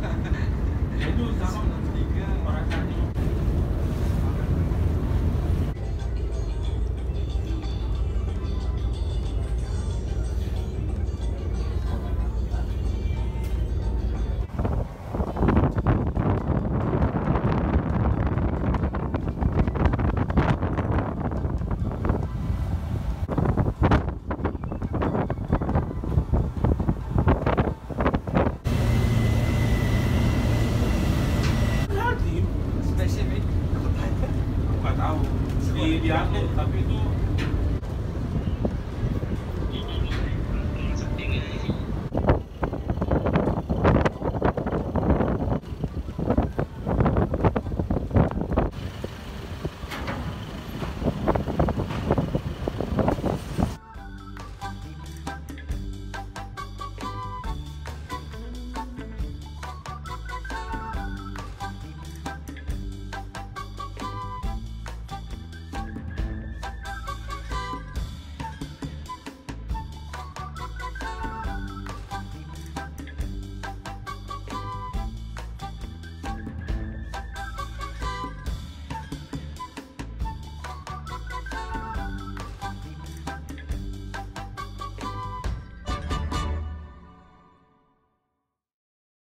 Itu sama dengan tiga orang. di tapi itu